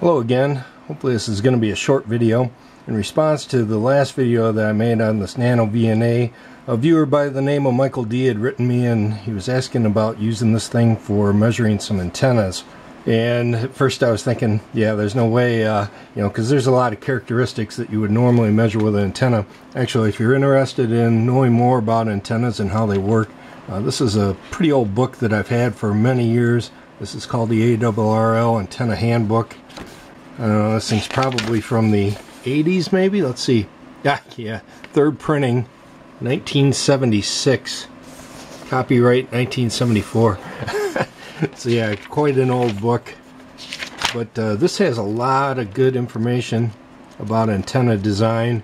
Hello again. Hopefully this is going to be a short video. In response to the last video that I made on this Nano VNA, a viewer by the name of Michael D had written me and he was asking about using this thing for measuring some antennas. And at first I was thinking, yeah, there's no way, uh, you know, because there's a lot of characteristics that you would normally measure with an antenna. Actually, if you're interested in knowing more about antennas and how they work, uh, this is a pretty old book that I've had for many years. This is called the ARRL Antenna Handbook. I don't know, this thing's probably from the 80s maybe? Let's see. Yeah, yeah. Third printing, 1976. Copyright 1974. so yeah, quite an old book. But uh, this has a lot of good information about antenna design.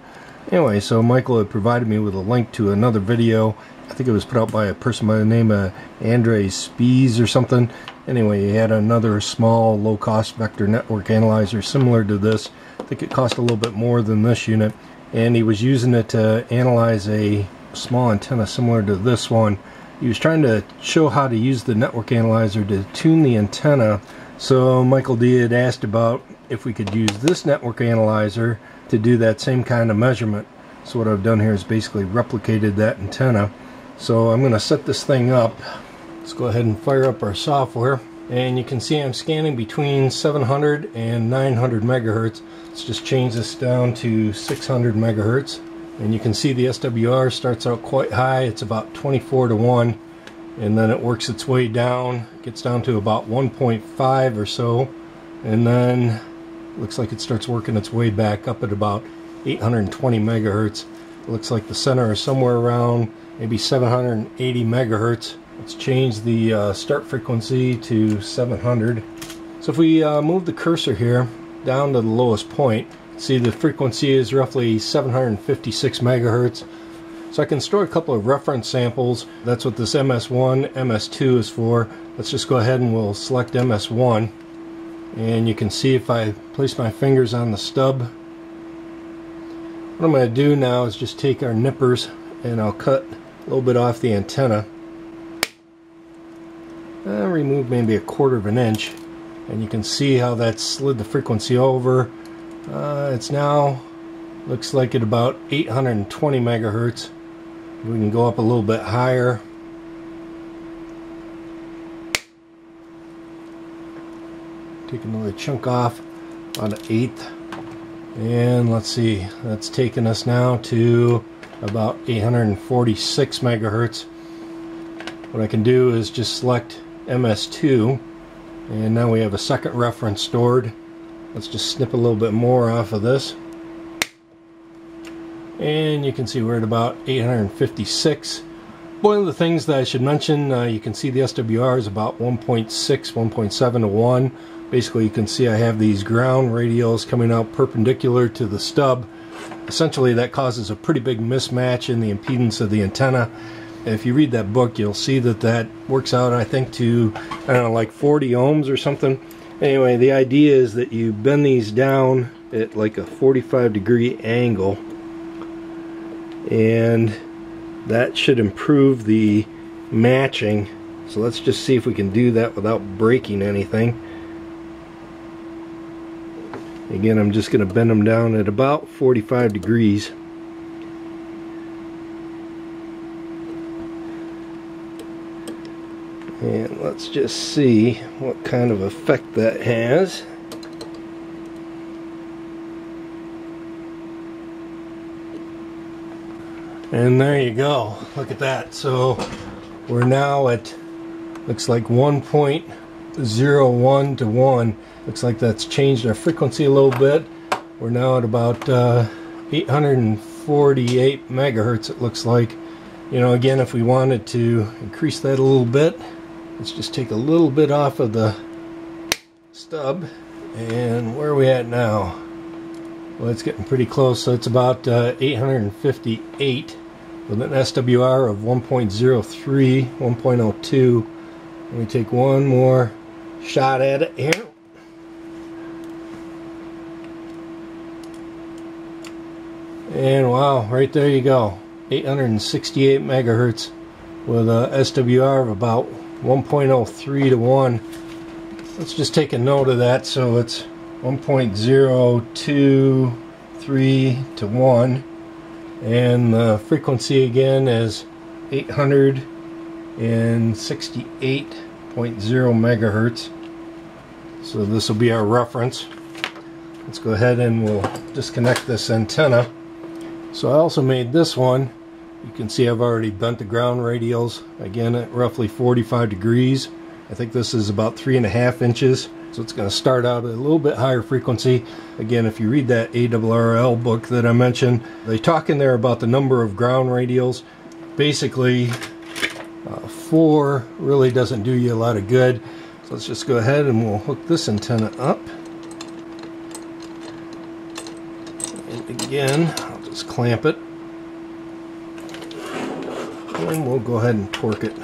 Anyway, so Michael had provided me with a link to another video. I think it was put out by a person by the name of Andre Spiess or something. Anyway, he had another small low-cost vector network analyzer similar to this. I think it cost a little bit more than this unit. And he was using it to analyze a small antenna similar to this one. He was trying to show how to use the network analyzer to tune the antenna. So Michael D had asked about if we could use this network analyzer to do that same kind of measurement. So what I've done here is basically replicated that antenna. So I'm going to set this thing up Let's go ahead and fire up our software. And you can see I'm scanning between 700 and 900 megahertz. Let's just change this down to 600 megahertz. And you can see the SWR starts out quite high. It's about 24 to 1. And then it works its way down. Gets down to about 1.5 or so. And then looks like it starts working its way back up at about 820 megahertz. It looks like the center is somewhere around maybe 780 megahertz. Let's change the uh, start frequency to 700. So if we uh, move the cursor here down to the lowest point, see the frequency is roughly 756 megahertz. So I can store a couple of reference samples. That's what this MS1, MS2 is for. Let's just go ahead and we'll select MS1. And you can see if I place my fingers on the stub. What I'm going to do now is just take our nippers and I'll cut a little bit off the antenna. Uh, remove maybe a quarter of an inch and you can see how that slid the frequency over. Uh, it's now looks like at about 820 megahertz. We can go up a little bit higher. Take another chunk off on an eighth. And let's see that's taking us now to about 846 megahertz. What I can do is just select MS2 and now we have a second reference stored. Let's just snip a little bit more off of this. And you can see we're at about 856 one of the things that I should mention uh, you can see the SWR is about 1.6 1.7 to 1 basically you can see I have these ground radials coming out perpendicular to the stub essentially that causes a pretty big mismatch in the impedance of the antenna if you read that book, you'll see that that works out, I think, to, I don't know, like 40 ohms or something. Anyway, the idea is that you bend these down at like a 45 degree angle and that should improve the matching. So let's just see if we can do that without breaking anything. Again, I'm just going to bend them down at about 45 degrees. And let's just see what kind of effect that has. And there you go. Look at that. So we're now at looks like 1.01 to 1. Looks like that's changed our frequency a little bit. We're now at about uh, 848 megahertz it looks like. You know, again, if we wanted to increase that a little bit, Let's just take a little bit off of the stub. And where are we at now? Well, it's getting pretty close. So it's about uh, 858 with an SWR of 1.03, 1.02. Let me take one more shot at it here. And wow, right there you go. 868 megahertz with a SWR of about 1.03 to 1. Let's just take a note of that so it's 1.023 to 1 and the frequency again is 868.0 megahertz so this will be our reference let's go ahead and we'll disconnect this antenna so I also made this one you can see I've already bent the ground radials again at roughly 45 degrees I think this is about three and a half inches so it's going to start out at a little bit higher frequency. Again, if you read that ARRL book that I mentioned, they talk in there about the number of ground radials. Basically, uh, four really doesn't do you a lot of good. So let's just go ahead and we'll hook this antenna up. And again, I'll just clamp it. And we'll go ahead and torque it.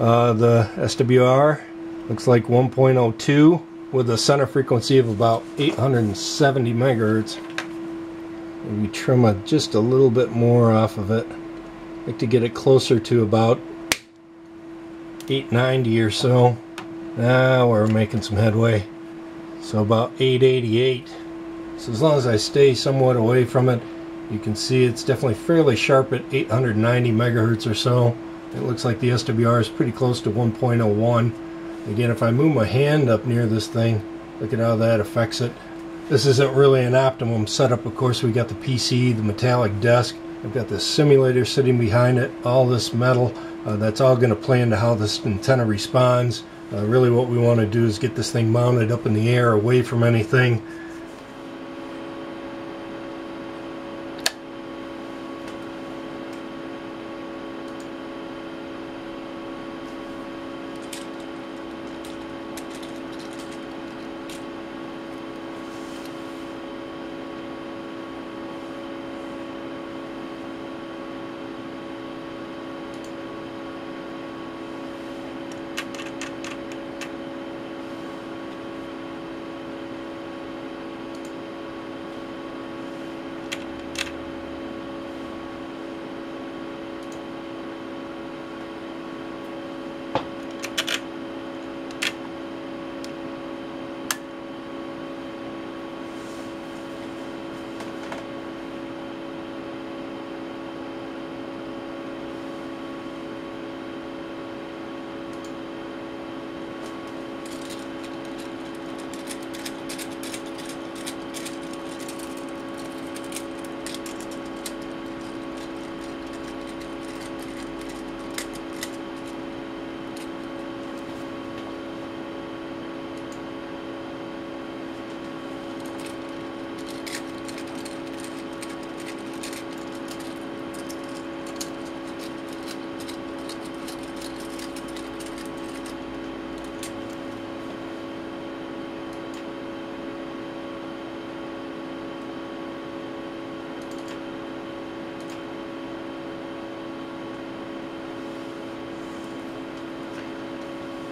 Uh, the SWR looks like 1.02 with a center frequency of about 870 megahertz. Maybe trim a, just a little bit more off of it. I like to get it closer to about 890 or so. Now ah, we're making some headway. So about 888. So as long as I stay somewhat away from it, you can see it's definitely fairly sharp at 890 megahertz or so. It looks like the SWR is pretty close to 1.01. Again, if I move my hand up near this thing, look at how that affects it. This isn't really an optimum setup. Of course, we got the PC, the metallic desk. I've got the simulator sitting behind it, all this metal. Uh, that's all going to play into how this antenna responds. Uh, really what we want to do is get this thing mounted up in the air away from anything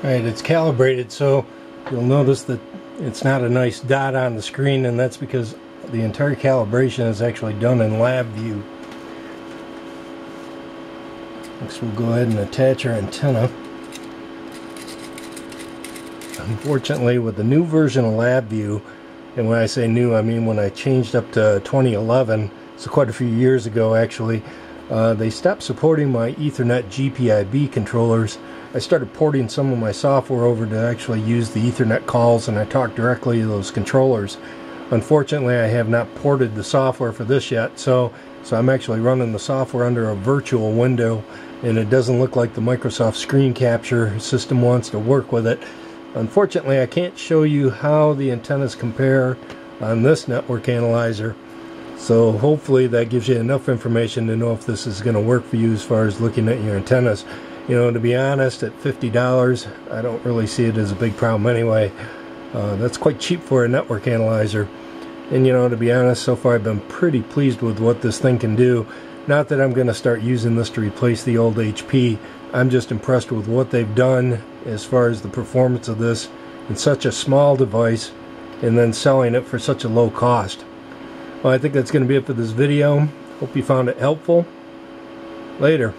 Alright, it's calibrated so you'll notice that it's not a nice dot on the screen and that's because the entire calibration is actually done in LabVIEW. Next we'll go ahead and attach our antenna. Unfortunately with the new version of LabVIEW, and when I say new I mean when I changed up to 2011, so quite a few years ago actually, uh, they stopped supporting my Ethernet GPIB controllers I started porting some of my software over to actually use the Ethernet calls and I talk directly to those controllers. Unfortunately, I have not ported the software for this yet, so so I'm actually running the software under a virtual window and it doesn't look like the Microsoft screen capture system wants to work with it. Unfortunately, I can't show you how the antennas compare on this network analyzer. So hopefully that gives you enough information to know if this is going to work for you as far as looking at your antennas. You know, to be honest, at $50, I don't really see it as a big problem anyway. Uh, that's quite cheap for a network analyzer. And you know, to be honest, so far I've been pretty pleased with what this thing can do. Not that I'm going to start using this to replace the old HP. I'm just impressed with what they've done as far as the performance of this in such a small device and then selling it for such a low cost. Well, I think that's going to be it for this video. Hope you found it helpful. Later.